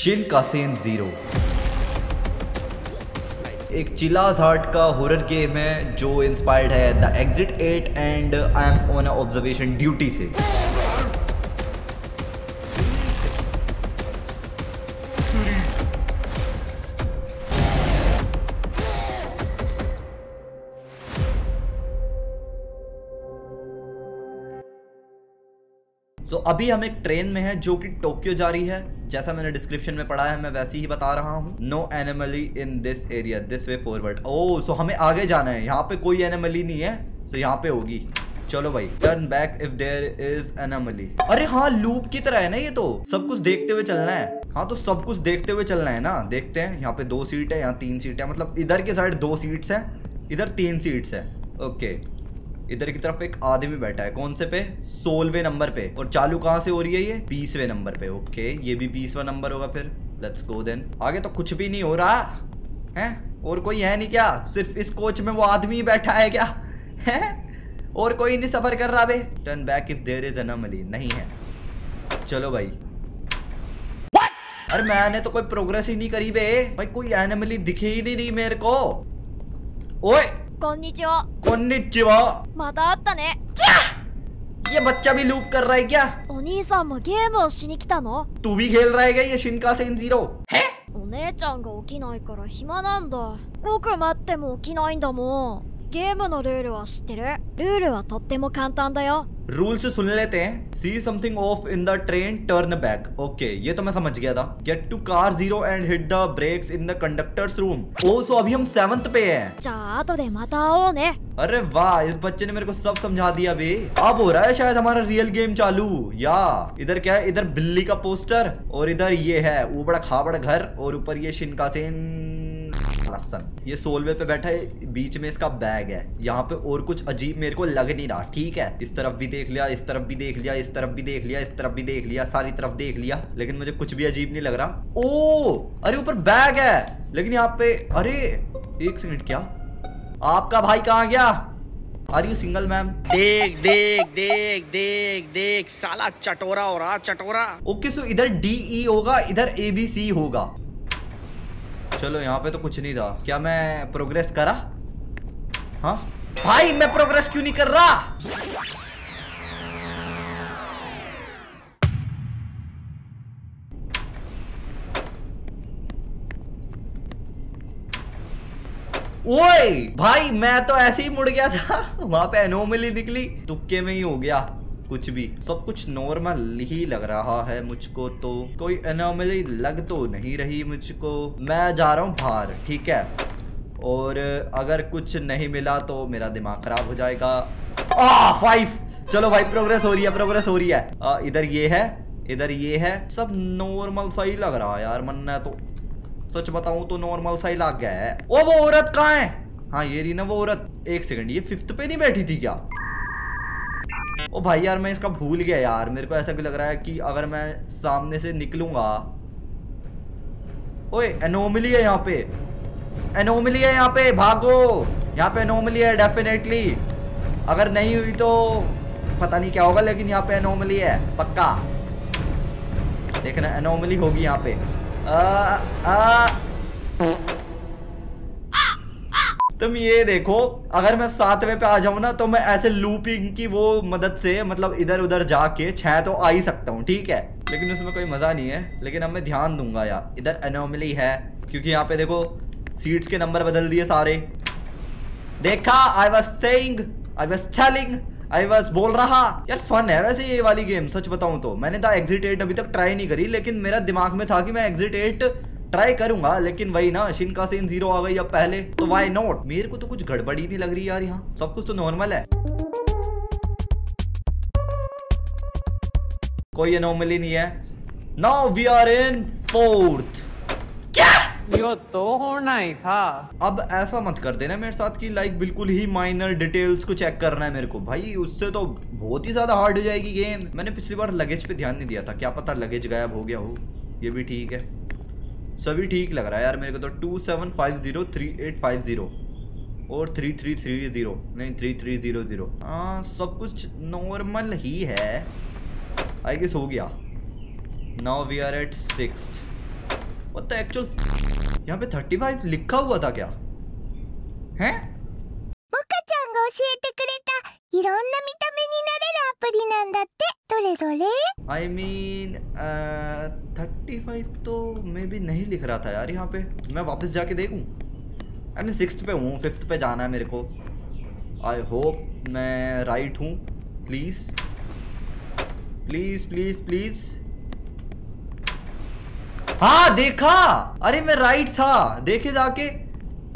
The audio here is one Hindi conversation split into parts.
शिन कासेन ज़ीरो एक चिलाज हार्ट का हॉरर गेम है जो इंस्पायर्ड है the exit eight and I am on observation duty से। सो so, अभी हम एक ट्रेन में हैं जो कि टोक्यो जा रही है। जैसा मैंने डिस्क्रिप्शन में पढ़ा है मैं वैसे ही बता रहा हूँ। No anomaly in this area this way forward oh so हमें आगे जाना है। यहाँ पे कोई एनिमली नहीं है। सो so, यहाँ पे होगी। चलो भाई turn back if there is anomaly अरे हाँ लूप की तरह है ना ये तो। सब कुछ देखते हुए चलना है। हाँ तो सब कुछ देखते हुए चलना है ना। देखते हैं। यहाँ पे दो सीट है यहाँ तीन सीट है। मतलब इधर के साइड दो सीट्स हैं इधर तीन सीट्स है। ओके इधर की तरफ़ एक आदमी बैठा है। कौन से पे? सोलवे नंबर पे। और चालू कहाँ से हो रही है ये? बीसवे नंबर पे। ओके ये भी बीसवा नंबर होगा फिर। लेट्स गो देन आगे तो कुछ भी नहीं हो रहा। है? और कोई है नहीं क्या? सिर्फ़ इस कोच में वो आदमी बैठा है क्या? है? और कोई नहीं सफ़र कर रहा बे। Turn back if there is anomaly नहीं है। चलो भाई। अरे मैंने तो कोई प्रोग्रेस ही नहीं करी बे। भाई कोई एनिमली दिखे ही नहीं रही मेरे को। ओए! こんにちは कोन्निचिवा また会ったね ये बच्चा भी लूप कर रहा है क्या お兄さんもゲームをしに来たの तू भी खेल रहा है क्या ये शिनका सेन जीरो है お姉ちゃんが起きないから暇なんだ僕待っても起きないんだもん ゲームのルールは知ってるルールはとっても簡単だよ रूल से सुन लेते हैं see something off in the train turn back okay ये तो मैं समझ गया था get to car zero and hit the brakes in the conductor's room oh so अभी हम सेवंथ पे हैं じゃあ後でまた会おうね अरे वाह इस बच्चे ने मेरे को सब समझा दिया बे अब हो रहा है शायद हमारा रियल गेम चालू या इधर क्या है इधर बिल्ली का पोस्टर और इधर ये है ऊबड़ खाबड़ घर और ऊपर ये शिनकासेन लसन। ये सोलवे पे बैठा है बीच में इसका बैग है। यहाँ पे और कुछ अजीब मेरे को लग नहीं रहा ठीक है? इस तरफ़ भी देख लिया इस तरफ़ भी देख लिया इस तरफ़ भी देख लिया इस तरफ़ भी देख लिया सारी तरफ़ देख लिया। लेकिन मुझे कुछ भी अजीब नहीं लग रहा। ओ! अरे ऊपर बैग है! लेकिन यहाँ पे अरे एक सेकंड क्या? आपका भाई कहाँ गया? आर यू सिंगल मैम देख देख देख देख देख साला चटोरा हो रहा चटोरा। ओके सो इधर डी ई होगा इधर ए बी सी होगा। चलो, यहाँ पे तो कुछ नहीं था। क्या मैं प्रोग्रेस करा? हाँ? भाई, मैं प्रोग्रेस क्यों नहीं कर रहा? ओए, भाई, मैं तो ऐसे ही मुड़ गया था। वहाँ पे एनोमली निकली। तुक्के में ही हो गया। कुछ भी। सब कुछ नॉर्मल ही लग रहा है मुझको तो। कोई एनोमली लग तो नहीं रही मुझको। मैं जा रहा हूँ बाहर, ठीक है? और अगर कुछ नहीं मिला तो मेरा दिमाग खराब हो जाएगा। आ फाइव चलो भाई प्रोग्रेस हो रही है प्रोग्रेस हो रही है। इधर ये है, इधर ये है। सब नॉर्मल सा ही लग रहा है यार मन तो। सच बताऊँ तो नॉर्मल सा ही लग गया है। ओ, वो औरत कहाँ है? हाँ ये रही ना वो औरत। एक सेकंड ये फिफ्थ पे नहीं बैठी थी क्या? ओ भाई यार मैं इसका भूल गया यार। मेरे को ऐसा भी लग रहा है कि अगर मैं सामने से निकलूँगा। ओए एनोमली है यहाँ पे। एनोमली है यहाँ पे भागो। यहाँ पे एनोमली है डेफिनेटली अगर नहीं हुई तो पता नहीं क्या होगा लेकिन यहाँ पे एनोमली है पक्का। देखना एनोमली होगी यहाँ पे। आ, आ, तुम ये देखो, अगर मैं सातवें पे आ जाऊँ ना तो मैं ऐसे लूपिंग की वो मदद से मतलब इधर उधर जाके छह तो आ ही सकता हूँ, ठीक है? लेकिन उसमें कोई मज़ा नहीं है, लेकिन अब मैं ध्यान दूँगा यार, इधर एनोमली है, क्योंकि यहाँ पे देखो सीट्स के नंबर बदल दिए सारे। देखा I was saying I was telling I बस बोल रहा। यार फन है वैसे ये वाली गेम सच बताऊँ तो। मैंने द एग्जिट एट अभी तक ट्राई नहीं करी, लेकिन मेरा दिमाग में था कि मैं एग्जिट एट ट्राई करूँगा लेकिन वही ना शिनका सेन ज़ीरो आ गई अब पहले। तो वाई नॉट मेरे को तो कुछ गड़बड़ी नहीं लग रही यार यहाँ। सब कुछ तो नॉर्मल है। कोई अनोमली नहीं है। Now we are in fourth क्या? यो तो होना ही था। अब ऐसा मत कर देना मेरे साथ कि लाइक बिल्कुल ही माइनर डिटेल्स को चेक करना है मेरे को। भाई उससे तो बहुत ही ज़्यादा हार्ड हो जाएगी गेम मैंने पिछली बार लगेज पे ध्यान नहीं दिया था। क्या पता लगेज गायब हो गया हो। ये भी ठीक है। सभी ठीक लग रहा है यार मेरे को तो two seven five zero three eight five zero और थ्री थ्री थ्री जीरो नहीं थ्री थ्री जीरो जीरो हाँ सब कुछ नॉर्मल ही है आई गेस हो गया now we are eight six what the actual यहाँ पे 35 लिखा हुआ था क्या हैं モカちゃんが教えてくれたいろんな見た目になれるアプリなんだってど れどれ आई मीन थर्टी फाइव तो मे भी नहीं लिख रहा था यार यहाँ पे मैं वापस जाके देखूँ आई मीन सिक्स पे हूँ फिफ्थ पे जाना है मेरे को आई होप मैं राइट हूँ प्लीज़ प्लीज़ प्लीज़ प्लीज़ हाँ देखा अरे मैं राइट था देखे जाके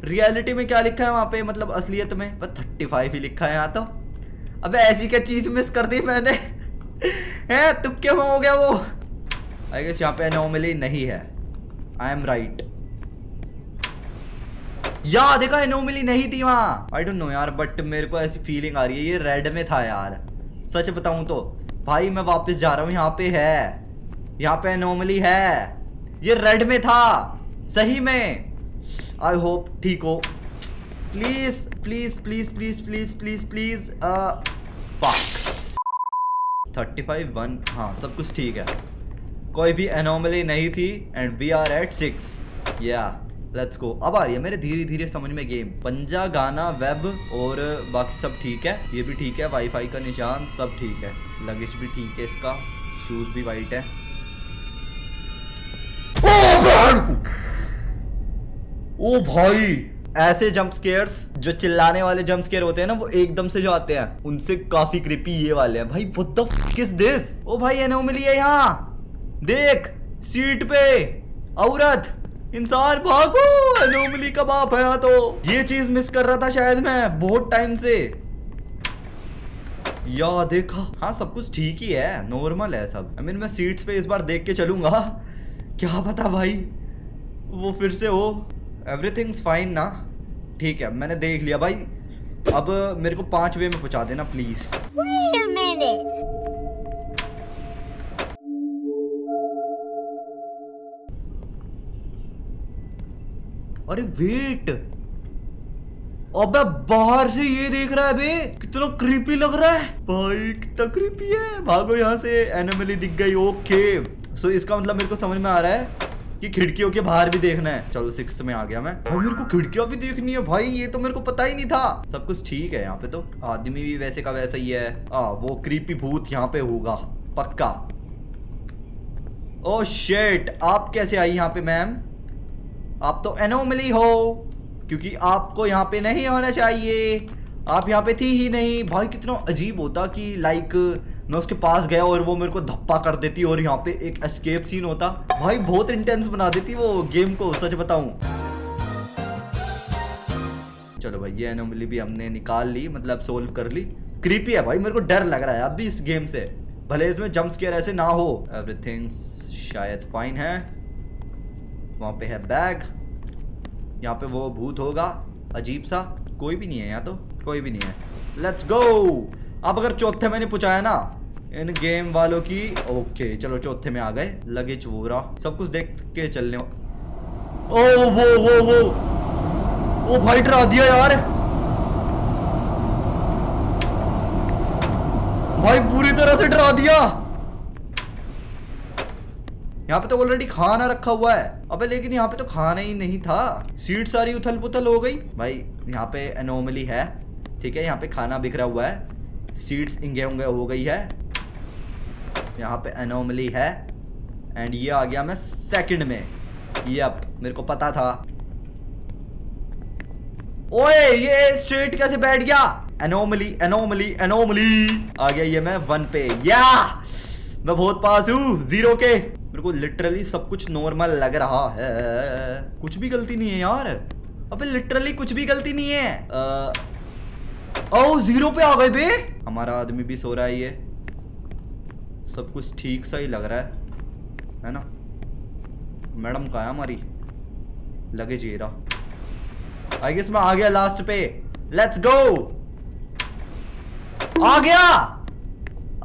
रियलिटी में क्या लिखा है वहां पे मतलब असलियत में पर थर्टी फाइव ही लिखा है यहाँ तो अबे ऐसी क्या चीज मिस कर दी मैंने है तुक्के में हो गया वो? आई गेस यहाँ पे एनोमली नहीं है। आई एम राइट या देखा एनोमली नहीं थी वहाँ। आई डोंट नो यार बट मेरे को ऐसी फीलिंग आ रही है, ये रेड में था यार। सच बताऊँ तो भाई, मैं वापस जा रहा हूँ, यहाँ पे है। यहाँ पे एनोमली है। ये रेड में था। सही में। आई होप ठीक हो। Please please please please please please please thirty five one हाँ सब कुछ ठीक है। कोई भी एनोमली नहीं थी and we are at six या लेट्स गो अब आ रही है मेरे धीरे धीरे समझ में गेम पंजा, गाना वेब और बाकी सब ठीक है? ये भी ठीक है वाईफाई का निशान सब ठीक है। लगेज भी ठीक है इसका शूज़ भी वाइट है। ओ, भाई! ऐसे जंप स्केयर्स जो चिल्लाने वाले जंप स्केयर होते हैं ना, वो एकदम से जो आते हैं, उनसे काफ़ी क्रिपी ये वाले हैं। भाई व्हाट द किस दिस ओ भाई एनोमली है यहाँ। देख सीट पे, औरत, इंसान, भागो एनोमली का बाप है तो? ये चीज़ मिस कर रहा था शायद मैं, बहुत टाइम से। या, देखा। हाँ सब कुछ ठीक ही है नॉर्मल है सब। आई मीन मैं सीट्स पे इस बार देख के चलूँगा। क्या पता भाई, वो फिर से हो। एवरीथिंग्स फाइन ना? ठीक है मैंने देख लिया भाई। अब मेरे को पाँच वे में पहुँचा देना प्लीज़ अरे वेट अबे बाहर से ये देख रहा है बे। कितना क्रीपी लग रहा है। भाई कितना क्रीपी है। भागो यहाँ से। एनिमली दिख गई ओके सो इसका मतलब मेरे को समझ में आ रहा है। कि खिड़कियों के बाहर भी देखना है। चलो सिक्स में आ गया मैं। भाई, मेरे को खिड़कियाँ भी देखनी है भाई, ये तो मेरे को पता ही नहीं था। सब कुछ ठीक है यहाँ पे तो। आदमी भी वैसे का वैसा ही है। आ, वो क्रीपी भूत यहाँ पे होगा। पक्का। ओ शेट आप कैसे आई यहाँ पे मैम आप तो एनोमली हो, क्योंकि आपको यहाँ पे नहीं होना चाहिए। आप यहाँ पे थी ही नहीं। भाई, कितना अजीब होता कि लाइक मैं उसके पास गया और वो मेरे को धप्पा कर देती और यहाँ पे एक एस्केप सीन होता। भाई, बहुत इंटेंस बना देती वो गेम को, सच बताऊँ। चलो भाई, ये एनोमली भी हमने निकाल ली मतलब सोल्व कर ली। क्रीपी है भाई, मेरे को डर लग रहा है अभी इस गेम से। भले इसमें जंप स्केयर ऐसे ना हो। एवरीथिंग शायद फाइन है। वहाँ पे है बैग यहाँ पे वो भूत होगा, अजीब सा। कोई भी नहीं है यहाँ तो कोई भी नहीं है। लेट्स गो अब अगर चौथे में नहीं ना, इन गेम वालों की ओके चलो चौथे में आ गए लगेज वो रहा सब कुछ देख के चलने ओ, वो वो वो ओ भाई डरा दिया यार। भाई पूरी तरह से डरा दिया। यहाँ पे तो ऑलरेडी खाना रखा हुआ है। अबे लेकिन यहाँ पे तो खाना ही नहीं था। सीट सारी उथल पुथल हो गई। भाई, यहाँ पे एनोमली है। ठीक है, यहाँ पे खाना बिखरा हुआ है। सीट्स इंगे हो गई है। यहाँ पे एनोमली है। एंड ये आ गया मैं सेकंड में। यप मेरे को पता था। ओए ये स्ट्रेट कैसे बैठ गया? एनोमली एनोमली एनोमली आ गया ये मैं वन पे। या मैं बहुत पास हूँ ज़ीरो के। मेरे को लिटरली सब कुछ नॉर्मल लग रहा है। कुछ भी गलती नहीं है यार। अबे लिटरली कुछ भी गलती नहीं है। अ, ओ, ज़ीरो पे आ गए बे। हमारा आदमी भी सो रहा है ये। सब कुछ ठीक सा ही लग रहा है है ना? मैडम कहा हमारी? लगे जी रहा। आई गेस मैं आ गया लास्ट पे। लेट्स गो आ गया!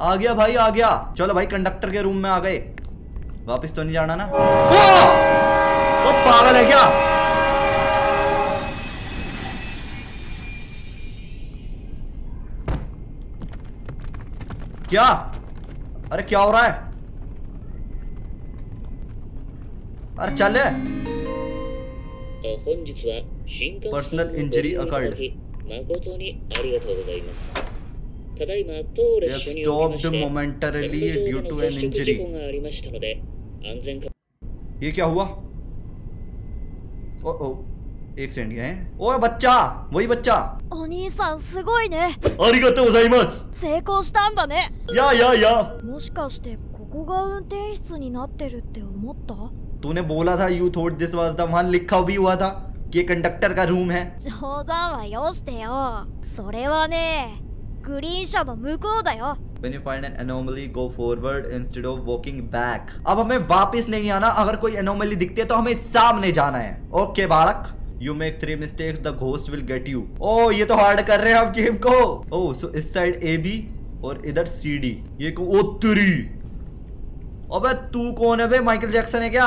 आ गया भाई, आ गया। चलो भाई कंडक्टर के रूम में आ गए। वापस तो नहीं जाना ना! ओ पागल है क्या? क्या? अरे क्या हो रहा है? अरे चल पर्सनल इंजरी अकल्ड ये क्या हुआ? ओ ओ। एक सेकंड है ओए बच्चा वही बच्चा お兄さんすごいね आरिगातो गोजाइमास 成功したんだね या या या もしかしてここが運転室になってるって思った तूने बोला था you thought this was the वहां लिखा भी हुआ था कि ये कंडक्टर का रूम है 冗談はよしてよそれはねグリーン車の向こうだよ When you find an anomaly, go forward instead of walking back. अब हमें वापस नहीं आना अगर कोई anomaly दिखती है तो हमें सामने जाना है ओके बालक you make three mistakes the ghost will get you ओ ये तो हार्ड कर रहे हैं आप गेम को. ओ oh, सो so इस साइड ए बी और इधर सी डी ये ओ थ्री अबे तू कौन है बे माइकल जैक्सन है क्या?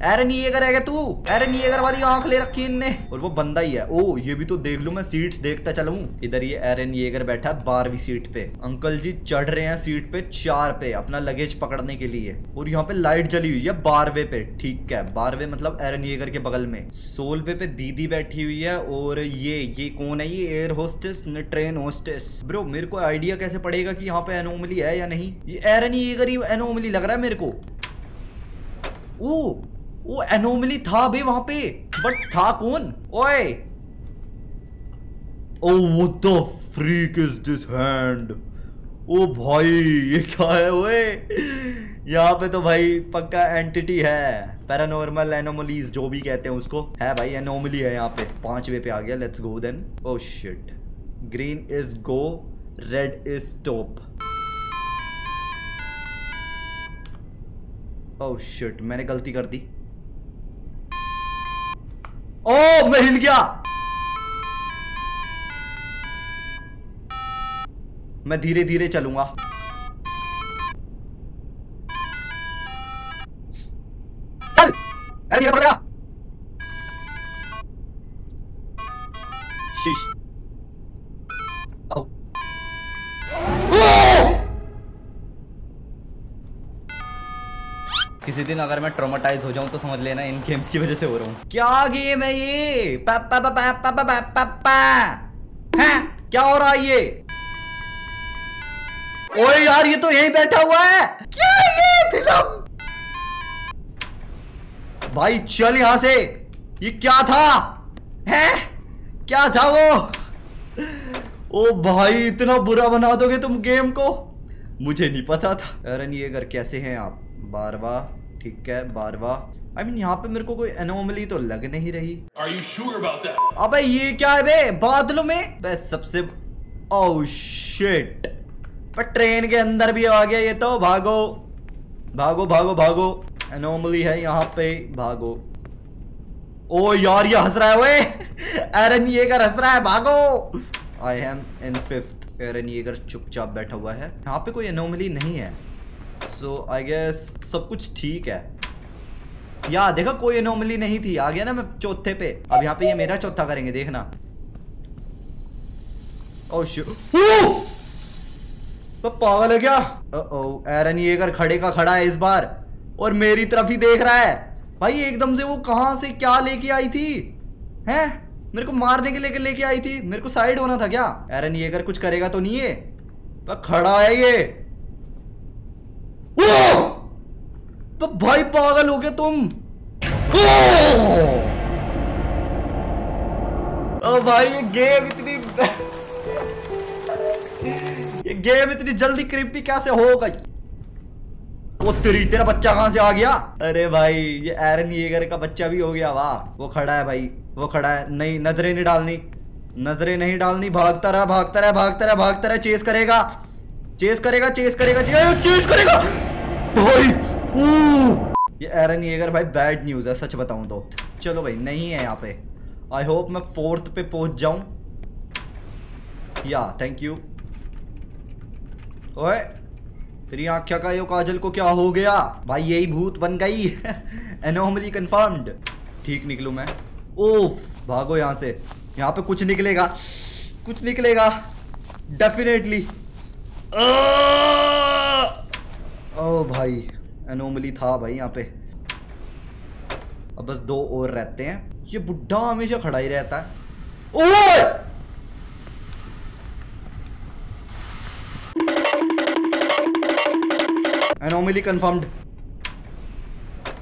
एरन ईगर है तू। एरन ईगर वाली आँख ले रखी इनने। और वो बंदा ही है। ओ, ये भी तो देख लू मैं सीट देखता चलू। इधर ये एरन ईगर बैठा है बारहवीं सीट पे। अंकल जी चढ़ रहे हैं सीट पे चार पे, अपना लगेज पकड़ने के लिए। और यहाँ पे लाइट जली हुई है बारहवे पे, ठीक है। बारहवे मतलब एरन ईगर के बगल में। सोलवे पे दीदी बैठी हुई है और ये ये कौन है ये? एयर होस्टेस ने ट्रेन होस्टेस ब्रो मेरे को आइडिया कैसे पड़ेगा कि यहाँ पे एनोमली है या नहीं? ये एरन ये एनोमली लग रहा है मेरे को। ओ वो एनोमली था बे वहाँ पे बट था कौन? ओए! ओ what the freak is this hand ओ भाई, ये क्या है ओए? यहाँ पे तो भाई पक्का एंटिटी है। पैरानॉर्मल एनोमलीज जो भी कहते हैं उसको। है भाई एनोमली है यहाँ पे। पांचवे पे आ गया let's go then oh shit green is go red is stop oh shit मैंने गलती कर दी। ओ मैं हिल गया। मैं धीरे धीरे चलूँगा। दिन अगर मैं ट्रोमाटाइज हो जाऊँ तो समझ लेना इन गेम्स की वजह से हो रहा हूँ। क्या गेम है ये? क्या हो रहा है ये? ओए यार, ये तो यहीं बैठा हुआ है। क्या ये फ़िल्म? भाई, चल यहाँ से। ये क्या था? है? क्या था वो? ओ भाई, इतना बुरा बना दोगे तुम गेम को? मुझे नहीं पता था। अरन ये अगर कैसे हैं आप? बारवा। ठीक है बारवा आई मीन यहाँ पे मेरे को कोई एनोमली तो लग नहीं रही। Are you sure about that? अबे ये क्या है बे बादलों में? बे सबसे ओह शिट पर ट्रेन के अंदर भी आ गया ये तो। भागो। भागो भागो भागो। एनोमली है यहाँ पे। भागो। ओ यार ये हंस रहा है ओए। एरन येगर हंस रहा है भागो। I am in fifth Eren Yeager चुपचाप बैठा हुआ है। यहाँ पे कोई एनोमली नहीं है। सो आई गेस सब कुछ ठीक है। या, देखा, कोई एनोमली नहीं थी। आ गया ना मैं चौथे पे। अब यहाँ पे ये मेरा चौथा करेंगे, देखना। तो पागल है क्या? ओ एरन येगर खड़े का खड़ा है इस बार। और मेरी तरफ़ ही देख रहा है। भाई, एकदम से वो कहाँ से क्या लेके आई थी? हैं? मेरे को मारने के लेके लेके आई थी। मेरे को साइड होना था क्या? एरन येगर कुछ करेगा तो नहीं है। खड़ा है ये! तो भाई पागल हो गए तुम। ओ भाई ये गेम इतनी ये गेम इतनी जल्दी क्रिपी कैसे हो गई? वो तेरी तेरा बच्चा कहाँ से आ गया? अरे भाई ये एरन येगर का बच्चा भी हो गया वाह। वो खड़ा है भाई वो खड़ा है। नहीं नज़रें नहीं डालनी। नज़रें नहीं डालनी भागता रहा भागता रहा भागता रहा भागता रहा चेस करेगा। चेस करेगा चेस करेगा चेस, चेस करेगा। भाई ये एरन येगर भाई बैड न्यूज़ है सच बताऊँ तो। चलो भाई नहीं है यहाँ पे। आई होप मैं फोर्थ पे पहुँच जाऊँ। या थैंक यू ओए तेरी आख्या का यो काजल को क्या हो गया? भाई यही भूत बन गई। एनोमली कंफर्म्ड ठीक निकलू मैं। ओफ भागो यहाँ से। यहाँ पे कुछ निकलेगा। कुछ निकलेगा। डेफिनेटली ओ भाई एनोमली था भाई यहाँ पे। अब बस दो और रहते हैं। ये बुढ़ा हमेशा खड़ा ही रहता है। ओए! एनोमली कंफर्म्ड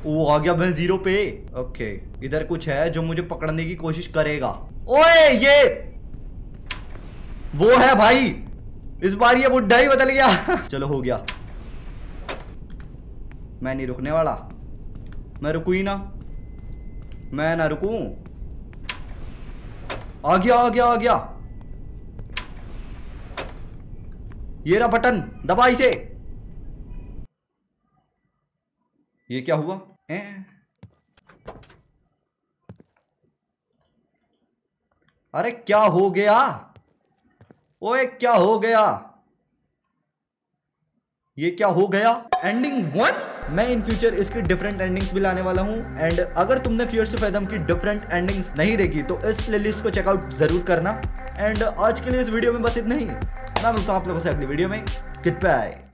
वो आ गया मैं ज़ीरो पे। ओके इधर कुछ है जो मुझे पकड़ने की कोशिश करेगा। ओए, ये! वो है भाई। इस बार ये बुढ़ा ही बदल गया। चलो, हो गया। मैं नहीं रुकने वाला। मैं रुकू ही ना। मैं ना रुकू। आ गया आ गया आ गया। ये रहा बटन दबा इसे ये क्या हुआ? ए? अरे, क्या हो गया? ओए, क्या हो गया? ये क्या हो गया? एंडिंग वन मैं इन फ्यूचर इसकी डिफरेंट एंडिंग्स भी लाने वाला हूँ। एंड अगर तुमने फियर्स ऑफ़ की डिफरेंट एंडिंग्स नहीं देखी तो इस प्लेलिस्ट को चेकआउट ज़रूर करना। एंड आज के लिए इस वीडियो में बस इतना ही। मैं मिलता हूँ आप लोगों से अगली वीडियो में। Good bye